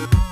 you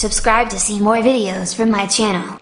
Subscribe to see more videos from my channel.